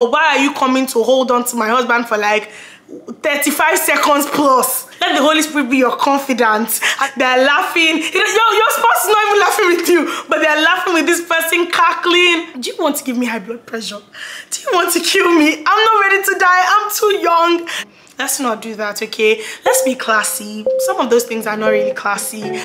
why are you coming to hold on to my husband for like 35 seconds plus? Let the holy spirit be your confidence they're laughing. You your, your spouse is not even laughing with you but they're laughing with this person cackling. Do you want to give me high blood pressure? Do you want to kill me? I'm not ready to die. I'm too young. Let's not do that okay? Let's be classy. Some of those things are not really classy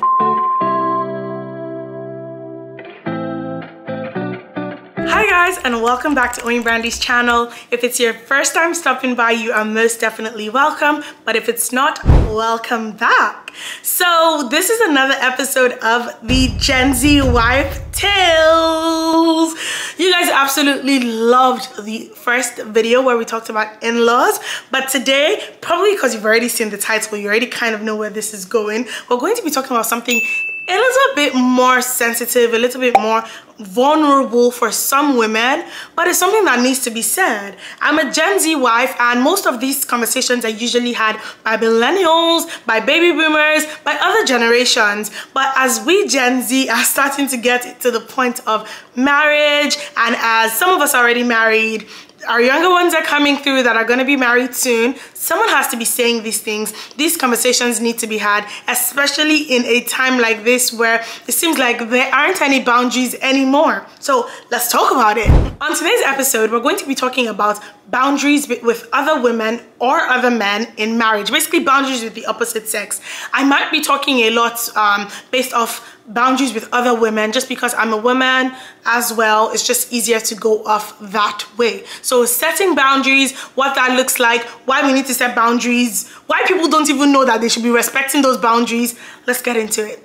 guys and welcome back to Oyin Brandy's channel. If it's your first time stopping by, you are most definitely welcome. But if it's not, welcome back. So this is another episode of the Gen Z Wife Tales. You guys absolutely loved the first video where we talked about in-laws. But today, probably because you've already seen the title, you already kind of know where this is going. We're going to be talking about something a little bit more sensitive, a little bit more vulnerable for some women, but it's something that needs to be said. I'm a Gen Z wife and most of these conversations are usually had by millennials, by baby boomers, by other generations. But as we Gen Z are starting to get to the point of marriage and as some of us are already married, our younger ones are coming through that are going to be married soon. Someone has to be saying these things. These conversations need to be had especially in a time like this where it seems like there aren't any boundaries anymore. So let's talk about it. On today's episode we're going to be talking about boundaries with other women or other men in marriage. Basically boundaries with the opposite sex. I might be talking a lot um, based off boundaries with other women just because I'm a woman as well it's just easier to go off that way. So setting boundaries what that looks like why we need to set boundaries why people don't even know that they should be respecting those boundaries let's get into it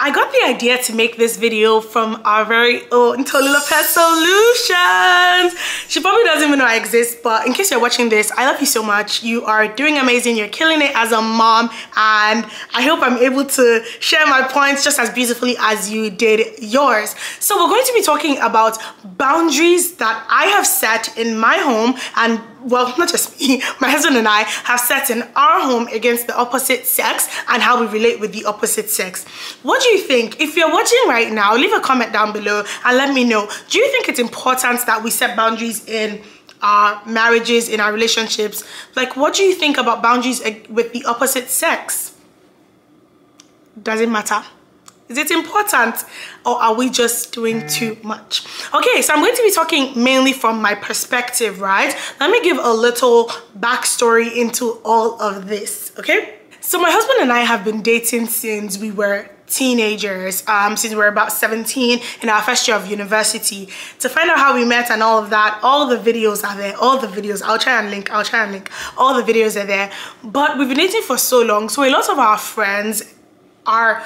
I got the idea to make this video from our very own Tolu Pet Solutions. She probably doesn't even know I exist, but in case you're watching this, I love you so much. You are doing amazing. You're killing it as a mom, and I hope I'm able to share my points just as beautifully as you did yours. So we're going to be talking about boundaries that I have set in my home and well, not just me, my husband and I have set in our home against the opposite sex and how we relate with the opposite sex. What do you think? If you're watching right now, leave a comment down below and let me know. Do you think it's important that we set boundaries in our marriages, in our relationships? Like, what do you think about boundaries eh, with the opposite sex? Does it matter? Is it important or are we just doing too much? Okay, so I'm going to be talking mainly from my perspective, right? Let me give a little backstory into all of this, okay? So my husband and I have been dating since we were teenagers um, since we were about 17 in our first year of university to find out how we met and all of that all the videos are there all the videos i'll try and link i'll try and link all the videos are there but we've been dating for so long so a lot of our friends are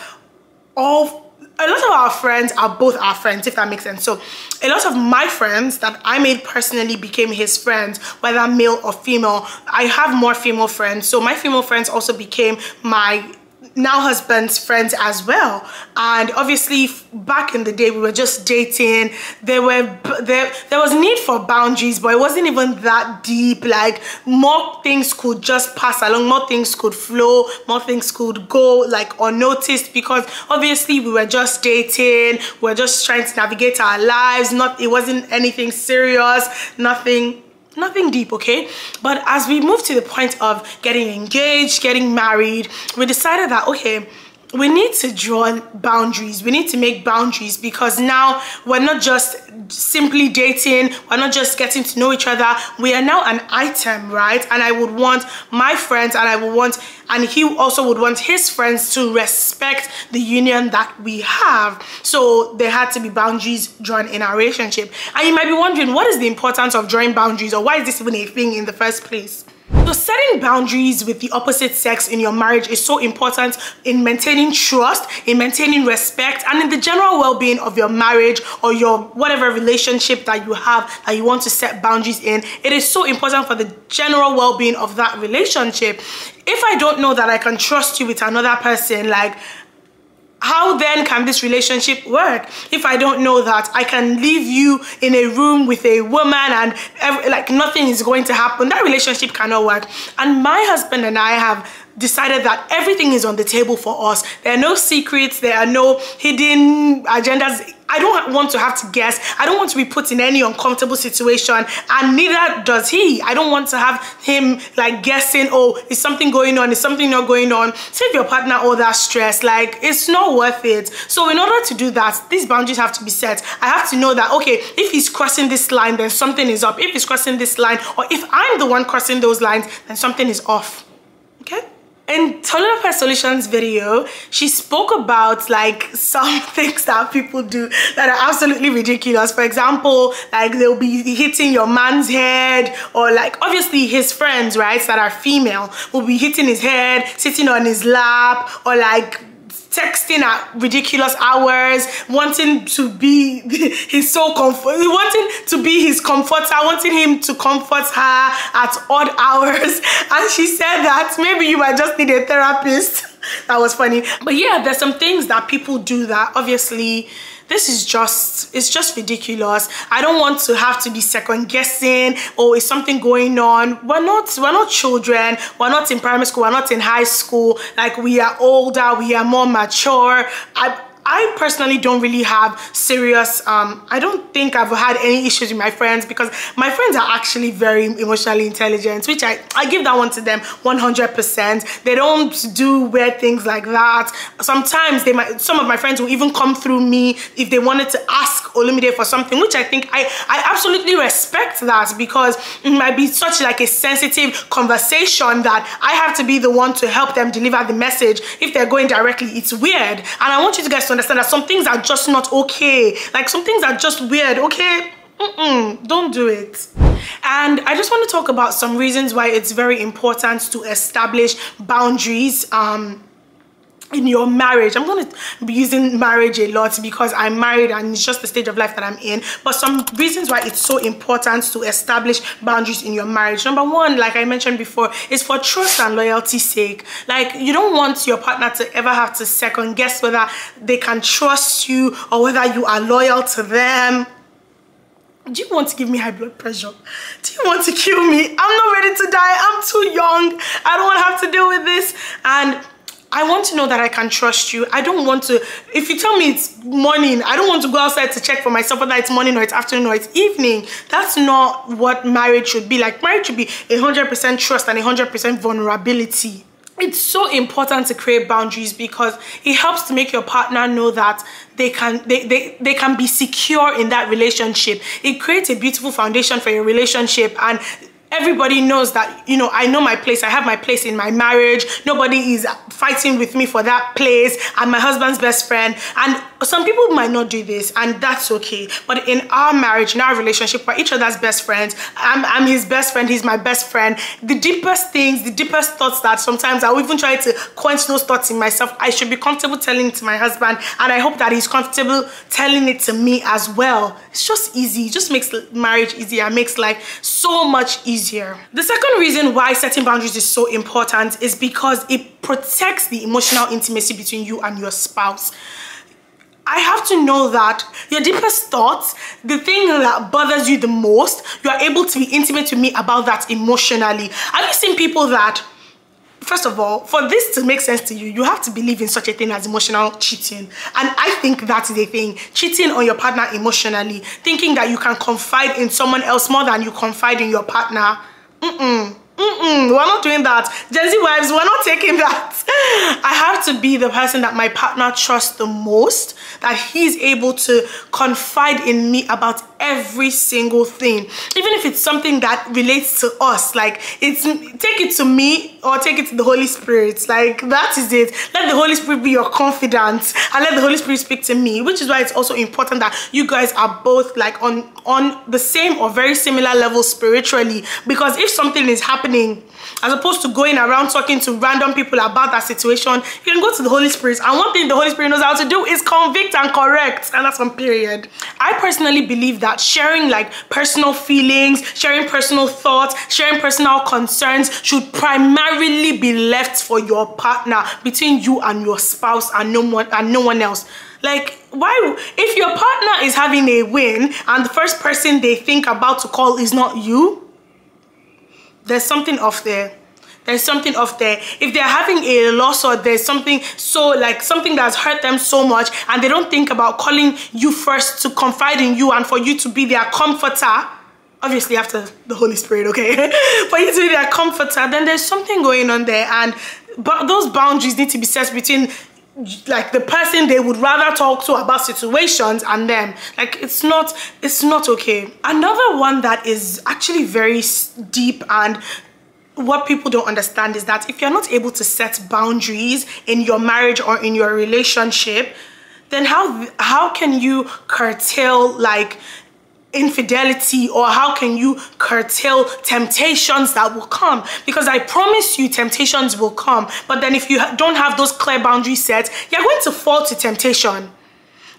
all a lot of our friends are both our friends if that makes sense. So a lot of my friends that i made personally became his friends whether male or female. I have more female friends. So my female friends also became my now husband's friends as well. And obviously back in the day we were just dating. There were there there was need for boundaries but it wasn't even that deep. Like more things could just pass along more things could flow more things could go like unnoticed. Because obviously we were just dating. We are just trying to navigate our lives. Not it wasn't anything serious. Nothing nothing deep okay? But as we moved to the point of getting engaged getting married we decided that okay we need to draw boundaries. We need to make boundaries because now we're not just simply dating we're not just getting to know each other. We are now an item right? And i would want my friends and i would want and he also would want his friends to respect the union that we have. So there had to be boundaries drawn in our relationship. And you might be wondering what is the importance of drawing boundaries or why is this even a thing in the first place so setting boundaries with the opposite sex in your marriage is so important in maintaining trust, in maintaining respect, and in the general well-being of your marriage or your whatever relationship that you have that you want to set boundaries in. It is so important for the general well-being of that relationship. If I don't know that I can trust you with another person, like how then can this relationship work if I don't know that I can leave you in a room with a woman and every, like nothing is going to happen? That relationship cannot work. And my husband and I have decided that everything is on the table for us. There are no secrets, there are no hidden agendas I don't want to have to guess. I don't want to be put in any uncomfortable situation, and neither does he. I don't want to have him like guessing, oh, is something going on? Is something not going on? Save your partner all that stress. Like, it's not worth it. So, in order to do that, these boundaries have to be set. I have to know that, okay, if he's crossing this line, then something is up. If he's crossing this line, or if I'm the one crossing those lines, then something is off. Okay? In Toilet Solutions video, she spoke about like some things that people do that are absolutely ridiculous. For example, like they'll be hitting your man's head or like obviously his friends, right, that are female will be hitting his head, sitting on his lap or like texting at ridiculous hours, wanting to be his so comfort, wanting to be his comforter, wanting him to comfort her at odd hours. And she said that maybe you might just need a therapist. that was funny. But yeah, there's some things that people do that obviously this is just it's just ridiculous. I don't want to have to be second guessing or is something going on? We're not we're not children. We're not in primary school. We're not in high school. Like we are older. We are more mature. I, I personally don't really have serious, um, I don't think I've had any issues with my friends because my friends are actually very emotionally intelligent, which I, I give that one to them 100%. They don't do weird things like that. Sometimes they might, some of my friends will even come through me if they wanted to ask Olumide for something, which I think I, I absolutely respect that because it might be such like a sensitive conversation that I have to be the one to help them deliver the message. If they're going directly, it's weird. And I want you to get understand that some things are just not okay. Like some things are just weird, okay? Mm-mm, don't do it. And I just want to talk about some reasons why it's very important to establish boundaries um, in your marriage i'm going to be using marriage a lot because i'm married and it's just the stage of life that i'm in but some reasons why it's so important to establish boundaries in your marriage number one like i mentioned before is for trust and loyalty's sake like you don't want your partner to ever have to second guess whether they can trust you or whether you are loyal to them do you want to give me high blood pressure? Do you want to kill me? I'm not ready to die. I'm too young. I don't want to have to deal with this. And I want to know that I can trust you. I don't want to, if you tell me it's morning, I don't want to go outside to check for myself whether it's morning or it's afternoon or it's evening. That's not what marriage should be. Like marriage should be 100% trust and 100% vulnerability. It's so important to create boundaries because it helps to make your partner know that they can they, they, they can be secure in that relationship. It creates a beautiful foundation for your relationship and everybody knows that you know i know my place. I have my place in my marriage. Nobody is fighting with me for that place. I'm my husband's best friend. And some people might not do this and that's okay. But in our marriage in our relationship we're each other's best friends. I'm, I'm his best friend he's my best friend. The deepest things the deepest thoughts that sometimes i will even try to quench those thoughts in myself i should be comfortable telling it to my husband and i hope that he's comfortable telling it to me as well. It's just easy. It just makes marriage easier it makes life so much easier. The second reason why setting boundaries is so important is because it protects the emotional intimacy between you and your spouse I have to know that your deepest thoughts, the thing that bothers you the most, you are able to be intimate with me about that emotionally. Have you seen people that, first of all, for this to make sense to you, you have to believe in such a thing as emotional cheating. And I think that's the thing. Cheating on your partner emotionally, thinking that you can confide in someone else more than you confide in your partner. Mm-mm. Mm-mm, we're not doing that. Gen Z wives, we're not taking that. I have to be the person that my partner trusts the most, that he's able to confide in me about every single thing. Even if it's something that relates to us, like it's take it to me or take it to the Holy Spirit. Like that is it. Let the Holy Spirit be your confidant and let the Holy Spirit speak to me, which is why it's also important that you guys are both like on on the same or very similar level spiritually because if something is happening as opposed to going around talking to random people about that situation you can go to the holy spirit and one thing the holy spirit knows how to do is convict and correct and that's one period i personally believe that sharing like personal feelings sharing personal thoughts sharing personal concerns should primarily be left for your partner between you and your spouse and no one and no one else like, why? If your partner is having a win and the first person they think about to call is not you, there's something off there. there's something off there if they're having a loss or there's something so like something that's hurt them so much and they don't think about calling you first to confide in you and for you to be their comforter obviously after the holy spirit okay? For you be their comforter then there's something going on there and but those boundaries need to be set between like the person they would rather talk to about situations and them. Like it's not it's not okay. Another one that is actually very deep and what people don't understand is that if you're not able to set boundaries in your marriage or in your relationship then how how can you curtail like infidelity or how can you curtail temptations that will come? Because i promise you temptations will come. But then if you don't have those clear boundaries set you're going to fall to temptation.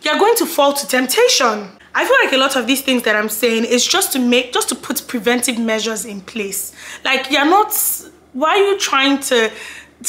You're going to fall to temptation. I feel like a lot of these things that I'm saying is just to make, just to put preventive measures in place. Like you're not, why are you trying to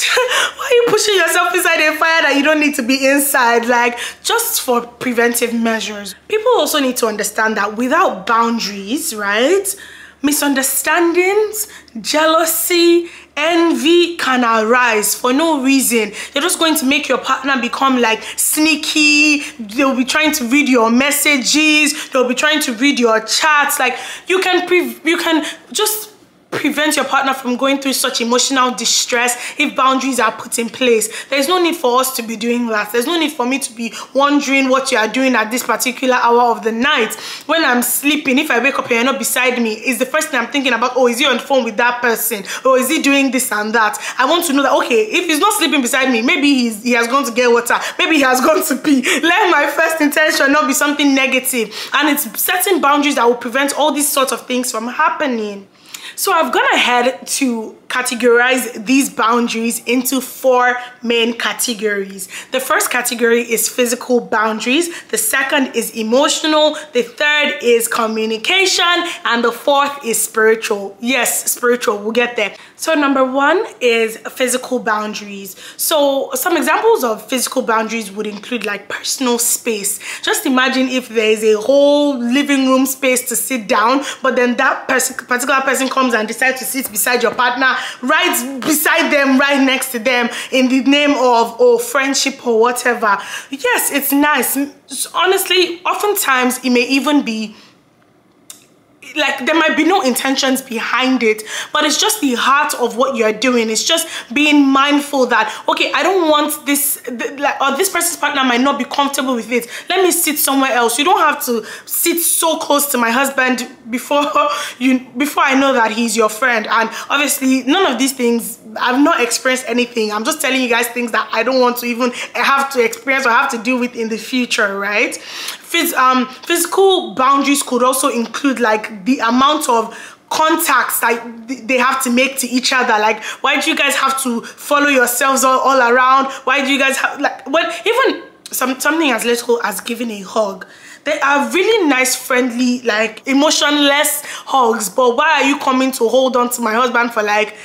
why are you pushing yourself inside a fire that you don't need to be inside? Like just for preventive measures. People also need to understand that without boundaries right misunderstandings jealousy envy can arise for no reason. You're just going to make your partner become like sneaky. They'll be trying to read your messages. They'll be trying to read your chats. Like you can pre you can just prevent your partner from going through such emotional distress if boundaries are put in place. There's no need for us to be doing that. There's no need for me to be wondering what you are doing at this particular hour of the night. When I'm sleeping, if I wake up and you're not beside me, is the first thing I'm thinking about, oh, is he on the phone with that person? Or is he doing this and that? I want to know that, okay, if he's not sleeping beside me, maybe he's, he has gone to get water. Maybe he has gone to pee. Let my first intention not be something negative. And it's setting boundaries that will prevent all these sorts of things from happening. So I've gone ahead to categorize these boundaries into four main categories. The first category is physical boundaries. The second is emotional. The third is communication. And the fourth is spiritual. Yes, spiritual, we'll get there. So number one is physical boundaries. So some examples of physical boundaries would include like personal space. Just imagine if there's a whole living room space to sit down, but then that person, particular person comes and decides to sit beside your partner right beside them right next to them in the name of or friendship or whatever. Yes it's nice. Honestly oftentimes it may even be like there might be no intentions behind it but it's just the heart of what you're doing. It's just being mindful that okay i don't want this like or this person's partner might not be comfortable with it. Let me sit somewhere else. You don't have to sit so close to my husband before you before i know that he's your friend. And obviously none of these things i've not experienced anything. I'm just telling you guys things that i don't want to even have to experience or have to deal with in the future right? Phys um, physical boundaries could also include like the amount of contacts that they have to make to each other. Like why do you guys have to follow yourselves all, all around? Why do you guys have like when even some something as little as giving a hug. They are really nice friendly like emotionless hugs but why are you coming to hold on to my husband for like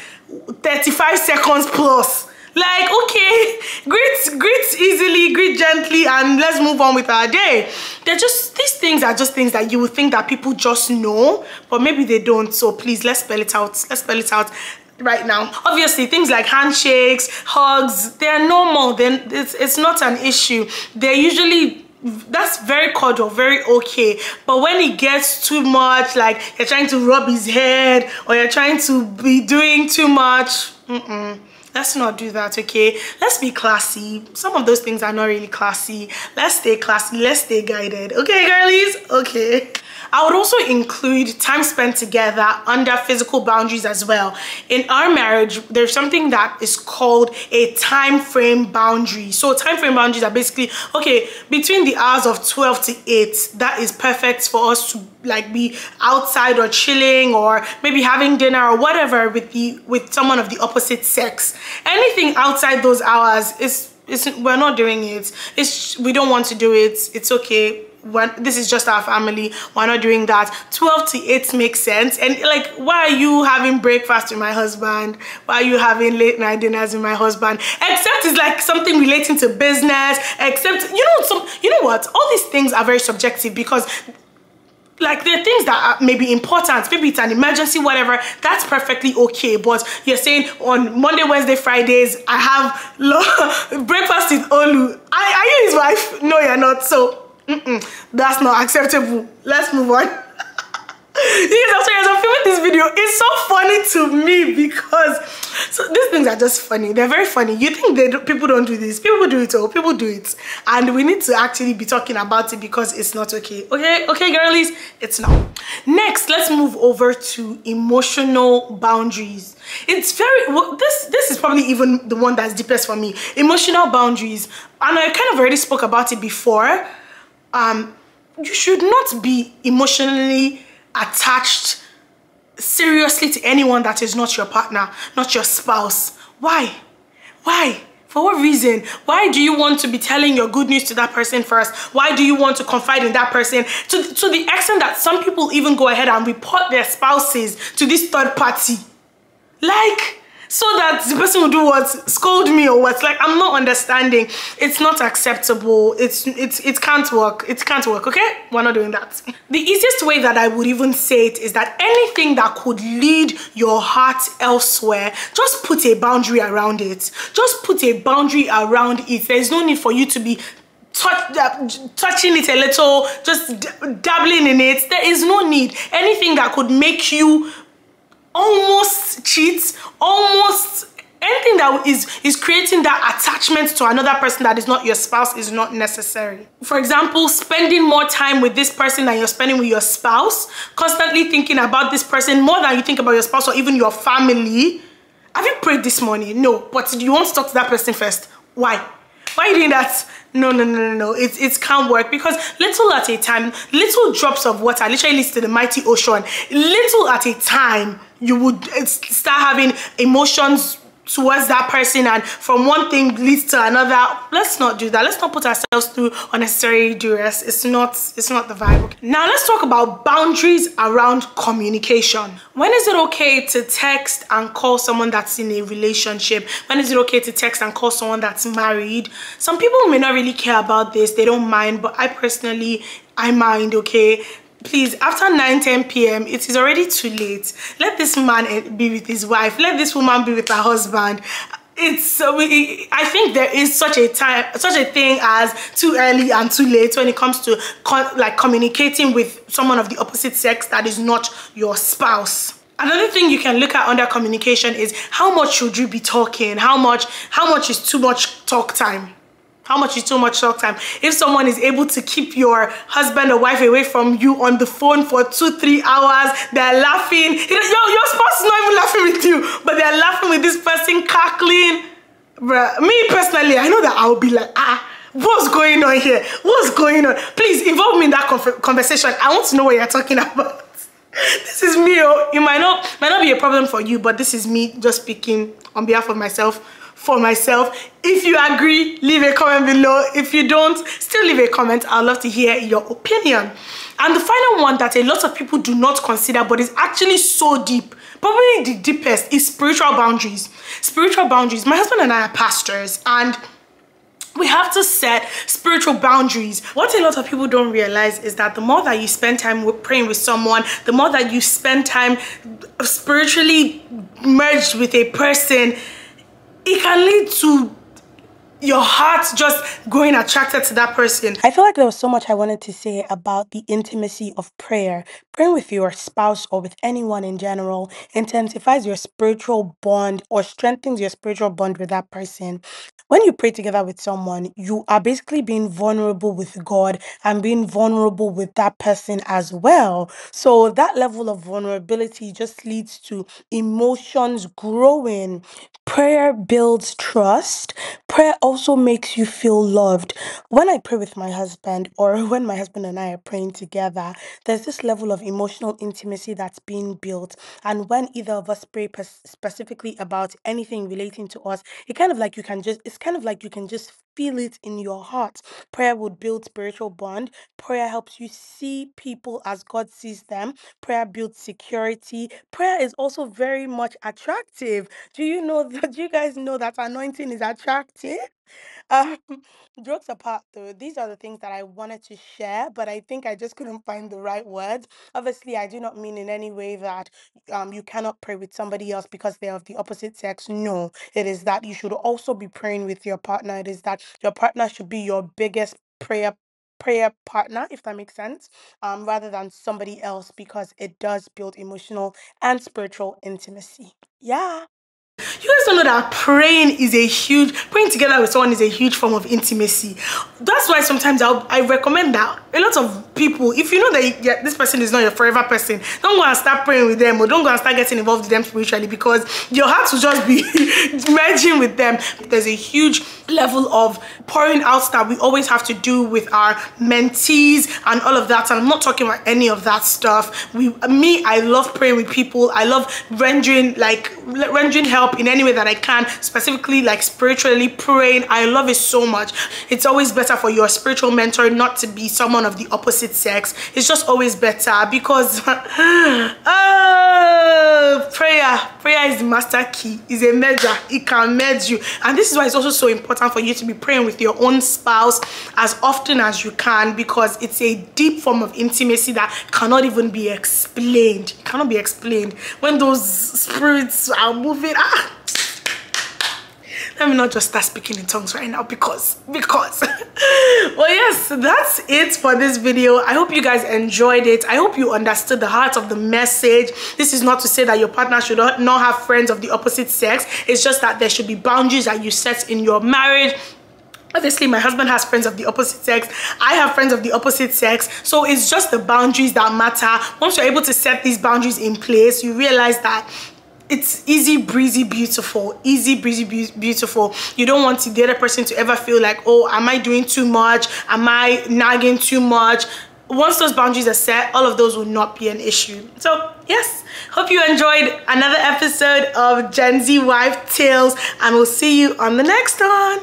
35 seconds plus like okay greet greet easily greet gently and let's move on with our day. They're just these things are just things that you would think that people just know but maybe they don't. So please let's spell it out. Let's spell it out right now. Obviously things like handshakes hugs they're normal. Then it's, it's not an issue. They're usually that's very cordial very okay. But when it gets too much like you're trying to rub his head or you're trying to be doing too much mm -mm let's not do that okay? Let's be classy. Some of those things are not really classy. Let's stay classy. Let's stay guided. Okay girlies? Okay I would also include time spent together under physical boundaries as well. In our marriage, there's something that is called a time frame boundary. So time frame boundaries are basically, okay, between the hours of 12 to 8, that is perfect for us to like be outside or chilling or maybe having dinner or whatever with the with someone of the opposite sex. Anything outside those hours is is we're not doing it. It's we don't want to do it. It's okay when this is just our family we're not doing that. 12 to 8 makes sense. And like why are you having breakfast with my husband? Why are you having late night dinners with my husband? Except it's like something relating to business. Except you know some you know what? All these things are very subjective because like there are things that are maybe important. Maybe it's an emergency whatever. That's perfectly okay. But you're saying on monday wednesday fridays i have breakfast with olu. Are, are you his wife? No you're not. So mm -mm, that's not acceptable let's move on yes, as I'm filming this video, it's so funny to me because so these things are just funny. They're very funny. You think they do, people don't do this? People do it. Oh, people do it, and we need to actually be talking about it because it's not okay. Okay, okay, girlies, it's not. Next, let's move over to emotional boundaries. It's very well, this. This is probably even the one that's deepest for me. Emotional boundaries, and I kind of already spoke about it before. Um, you should not be emotionally attached seriously to anyone that is not your partner, not your spouse. Why? Why? For what reason? Why do you want to be telling your good news to that person first? Why do you want to confide in that person? To, to the extent that some people even go ahead and report their spouses to this third party. Like, so that the person will do what scold me or what. Like i'm not understanding. It's not acceptable. It's it's it can't work. It can't work okay? We're not doing that. The easiest way that i would even say it is that anything that could lead your heart elsewhere just put a boundary around it. Just put a boundary around it. There's no need for you to be touch, uh, touching it a little, just dabbling in it. There is no need. Anything that could make you almost cheats, almost anything that is is creating that attachment to another person that is not your spouse is not necessary. For example spending more time with this person than you're spending with your spouse constantly thinking about this person more than you think about your spouse or even your family. Have you prayed this morning? No but you want to talk to that person first? Why doing that no no no no no. It, it can't work because little at a time little drops of water literally leads to the mighty ocean little at a time you would eh, start having emotions towards that person and from one thing leads to another let's not do that. Let's not put ourselves through unnecessary duress. It's not it's not the vibe okay. now let's talk about boundaries around communication. When is it okay to text and call someone that's in a relationship? When is it okay to text and call someone that's married? Some people may not really care about this. They don't mind but i personally i mind okay please after 9 10 p.m it is already too late let this man eh, be with his wife let this woman be with her husband it's i think there is such a time such a thing as too early and too late when it comes to like communicating with someone of the opposite sex that is not your spouse Another thing you can look at under communication is how much should you be talking? How much how much is too much talk time? How much is too much talk time? If someone is able to keep your husband or wife away from you on the phone for two three hours they're laughing. You your, your spouse is not even laughing with you but they're laughing with this person cackling. Bruh, me personally i know that i'll be like ah what's going on here? What's going on? Please involve me in that conversation. I want to know what you're talking about. This is me oh. It might not might not be a problem for you but this is me just speaking on behalf of myself for myself. If you agree, leave a comment below. If you don't, still leave a comment. I'd love to hear your opinion. And the final one that a lot of people do not consider but is actually so deep, probably the deepest, is spiritual boundaries. Spiritual boundaries. My husband and I are pastors and we have to set spiritual boundaries. What a lot of people don't realize is that the more that you spend time with praying with someone, the more that you spend time spiritually merged with a person, it can lead to your heart just growing attracted to that person. I feel like there was so much I wanted to say about the intimacy of prayer. Praying with your spouse or with anyone in general intensifies your spiritual bond or strengthens your spiritual bond with that person. When you pray together with someone, you are basically being vulnerable with God and being vulnerable with that person as well. So that level of vulnerability just leads to emotions growing. Prayer builds trust. Prayer also makes you feel loved. When I pray with my husband, or when my husband and I are praying together, there's this level of emotional intimacy that's being built. And when either of us pray specifically about anything relating to us, it kind of like you can just, it's kind of like you can just feel it in your heart. Prayer would build spiritual bond. Prayer helps you see people as God sees them. Prayer builds security. Prayer is also very much attractive. Do you know that? Do you guys know that anointing is attractive? Um, jokes apart, though, these are the things that I wanted to share, but I think I just couldn't find the right words. Obviously, I do not mean in any way that um you cannot pray with somebody else because they're of the opposite sex. No, it is that you should also be praying with your partner. It is that your partner should be your biggest prayer prayer partner if that makes sense um rather than somebody else because it does build emotional and spiritual intimacy. Yeah You guys don't know that praying is a huge, praying together with someone is a huge form of intimacy. That's why sometimes I'll, I recommend that a lot of people, if you know that yeah, this person is not your forever person, don't go and start praying with them or don't go and start getting involved with them spiritually because your heart will just be merging with them. There's a huge level of pouring out that we always have to do with our mentees and all of that. And I'm not talking about any of that stuff. We, me, I love praying with people. I love rendering like rendering help in any way that I can, specifically like spiritually praying. I love it so much. It's always better for your spiritual mentor not to be someone of the opposite sex. It's just always better because oh, prayer, prayer is the master key. Is a measure. It can merge you, and this is why it's also so important for you to be praying with your own spouse as often as you can because it's a deep form of intimacy that cannot even be explained. It cannot be explained when those spirits are moving. Ah, let me not just start speaking in tongues right now because because. Well yes that's it for this video. I hope you guys enjoyed it. I hope you understood the heart of the message. This is not to say that your partner should not have friends of the opposite sex. It's just that there should be boundaries that you set in your marriage. Obviously my husband has friends of the opposite sex. I have friends of the opposite sex. So it's just the boundaries that matter. Once you're able to set these boundaries in place you realize that it's easy breezy beautiful easy breezy be beautiful. You don't want the other person to ever feel like oh am i doing too much? Am i nagging too much? Once those boundaries are set all of those will not be an issue. So yes hope you enjoyed another episode of gen z wife tales and we'll see you on the next one